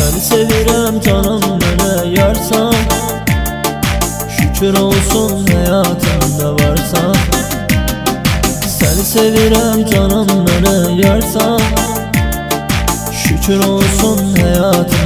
Seni sevirəm canım mənə yarsan Şükür olsun həyatımda varsan. Seni sevirəm canım mənə yarsan Şükür olsun həyatımda